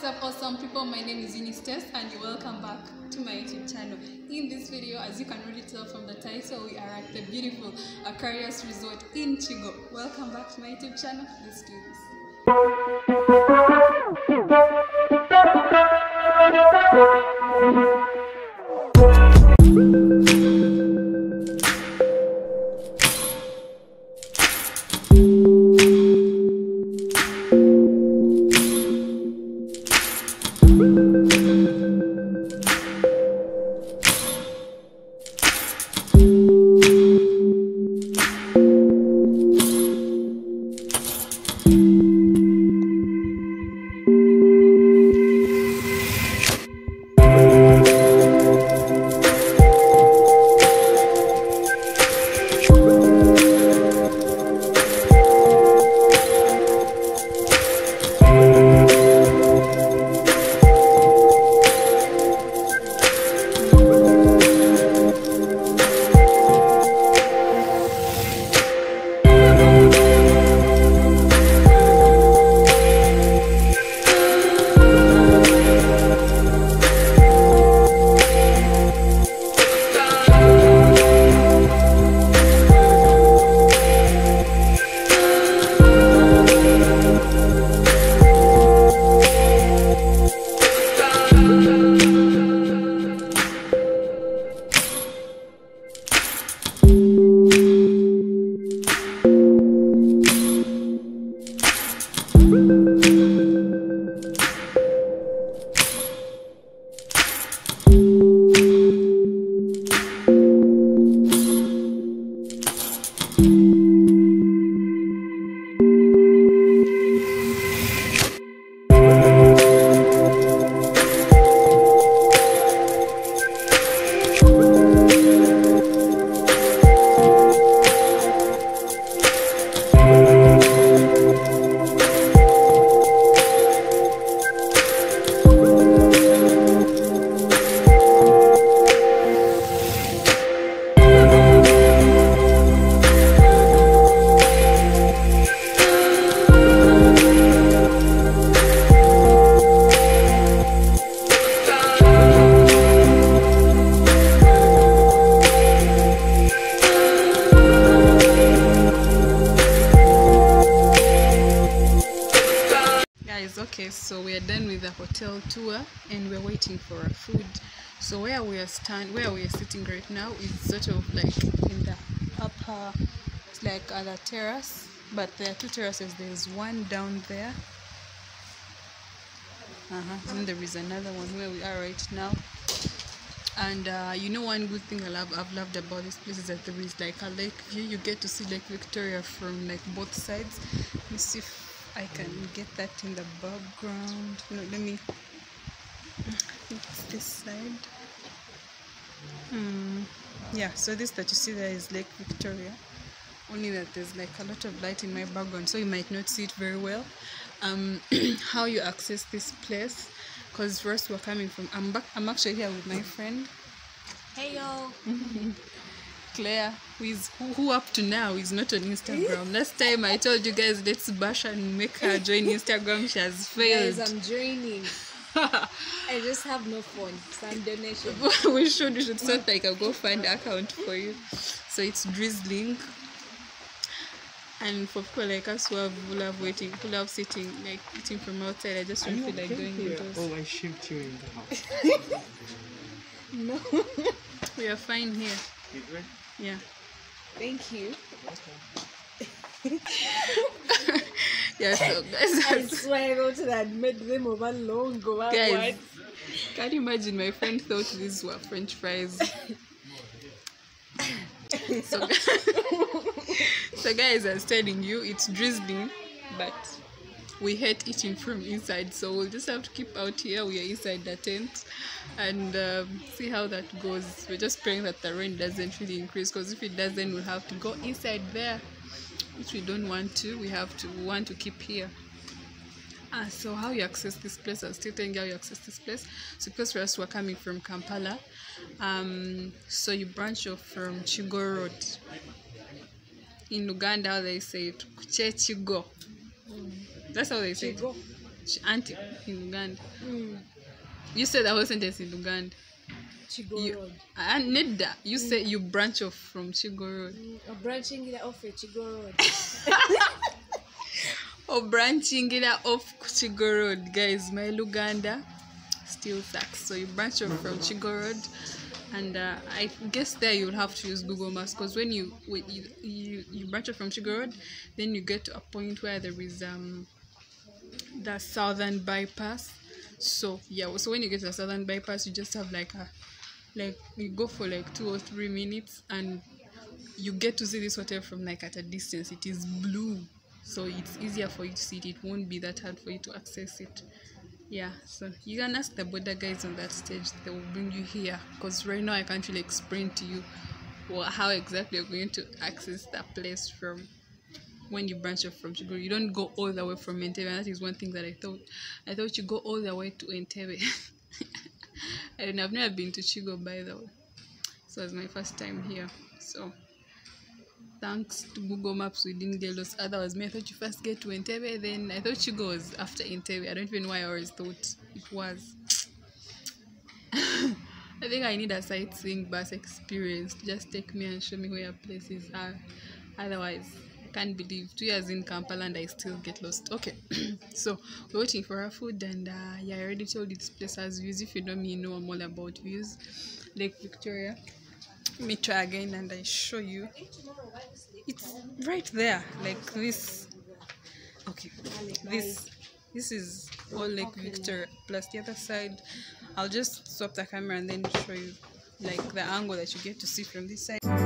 What's up awesome people my name is Eunice Tess and welcome back to my YouTube channel. In this video as you can already tell from the title we are at the beautiful Aquarius Resort in Chigo. Welcome back to my YouTube channel. Let's do this. Hotel tour and we're waiting for our food. So where we are stand where we are sitting right now is sort of like in the upper like other terrace but there are two terraces. There's one down there. Uh-huh and there is another one where we are right now. And uh, you know one good thing I love I've loved about this place is that there is like a lake view. You get to see Lake Victoria from like both sides. Me see I can get that in the background no let me it's this side. Hmm. Yeah so this that you see there is Lake Victoria. Only that there's like a lot of light in my background so you might not see it very well. Um how you access this place? Because first we're coming from I'm back I'm actually here with my friend. Hey yo. Claire, who is who, who up to now is not on Instagram. Last time I told you guys let's bash and make her join Instagram. She has failed. Guys, I'm joining. I just have no phone. Some donation. we should we should start like a GoFund account for you. So it's drizzling. And for people like us who have who love waiting, who love sitting, like eating from outside, I just don't feel like okay going here? indoors. Oh, I shipped you in the house. No. We are fine here. You good? Yeah. Thank you. Yeah, so I guys, swear I wrote that made them over long go guys can you imagine my friend thought these were french fries so, so guys i was telling you it's drizzling but we hate eating from inside so we'll just have to keep out here we are inside the tent and um, see how that goes we're just praying that the rain doesn't really increase because if it doesn't we'll have to go inside there which we don't want to we have to we want to keep here Ah, so how you access this place? I'll still telling you how you access this place. So because for us we're coming from Kampala, um, so you branch off from Chigo Road. In Uganda, they say it, Kuche Chigo. That's how they say it. Chigo. Ch- auntie in Uganda. Mm. You said the whole sentence in Luganda. Chigo You, Road. and Nedda, you say you branch off from Chigo Road. Mm, or branching it off at Chigo Road. or branching it off Chigo Road, guys. My Luganda still sucks. So you branch off from Chigo Road, and uh, I guess there you'll have to use Google Maps because when you when you, you you branch off from Chigo Road, then you get to a point where there is um the southern bypass. So yeah, so when you get to the southern bypass, you just have like a like you go for like two or three minutes and you get to see this hotel from like at a distance. It is blue so it's easier for you to see it. It won't be that hard for you to access it. Yeah so you can ask the boda guys on that stage. They will bring you here because right now i can't really explain to you wha- how exactly you're going to access that place from when you branch off from Chigo. You don't go all the way from Entebbe. That is one thing that I thought. I thought you go all the way to Entebbe. Know. I've never been to Chigo by the way. So it's my first time here. So thanks to Google Maps, we didn't get lost. Otherwise, me, I thought you first get to Entebbe, then I thought Chigo was after Entebbe. I don't even know why I always thought it was. I think I need a sightseeing bus experience. Just take me and show me where places are. Otherwise, can't believe two years in Kampala and I still get lost. Okay, so we're waiting for our food, and uh, yeah, I already told you this place has views. If you know me, you know I'm all about views. Lake Victoria. Let me try again and I show you. It's right there, like this. Okay, this this is all Lake Victoria plus the other side. I'll just swap the camera and then show you like the angle that you get to see from this side.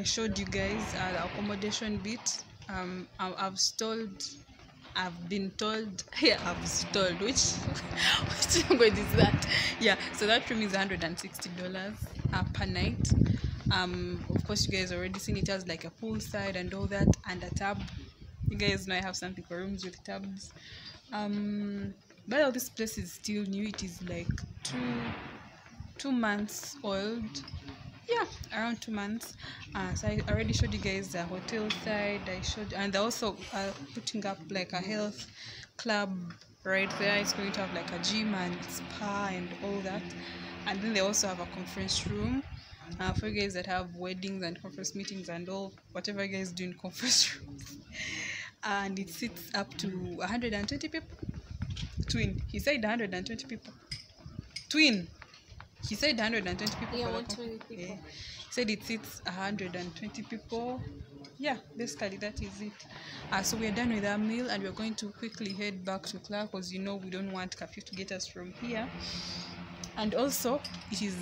I showed you guys, uh, the accommodation bit, um, I've stalled. I've been told. Yeah, I've stalled. Which which language is that? Yeah. So that room is 160 dollars uh, per night. Um, of course, you guys already seen it has like a poolside and all that, and a tub. You guys know I have something for rooms with tubs. Um, but all this place is still new. It is like two two months old yeah around two months. Uh, so i already showed you guys the hotel side. I showed and they're also uh, putting up like a health club right there. It's going to have like a gym and spa and all that. And then they also have a conference room. Uh, for you guys that have weddings and conference meetings and all whatever you guys do in conference rooms and it sits up to 120 people. Twin. He said 120 people. Twin he said 120 people Yeah, 120 people. yeah. he said it sits 120 people yeah basically that is it uh, so we're done with our meal and we're going to quickly head back to clark because you know we don't want curfew to get us from here and also it is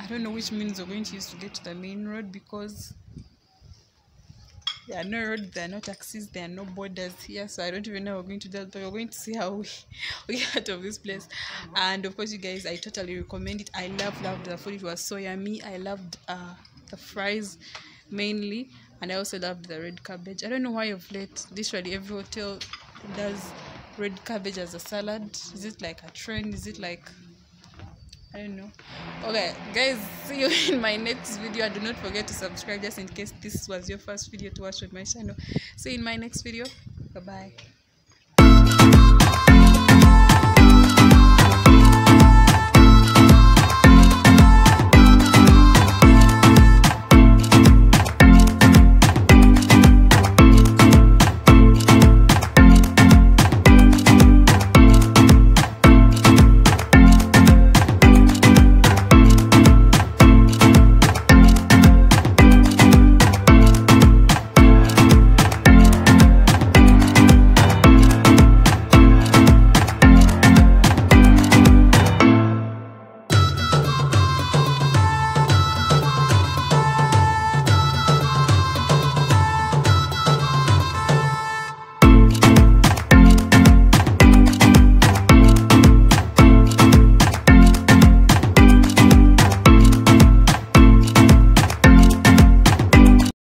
i don't know which means we're going to use to get to the main road because there are no roads, there are no taxis, there are no bodas here, so I don't even know how we're going to do, but we're going to see how we, we get out of this place. And of course, you guys, I totally recommend it. I love, loved the food, it was so yummy. I loved uh, the fries mainly, and I also loved the red cabbage. I don't know why of late, literally every hotel does red cabbage as a salad. Is it like a trend? Is it like I don't know. Okay, guys, see you in my next video. And do not forget to subscribe just in case this was your first video to watch on my channel. See you in my next video. Bye bye.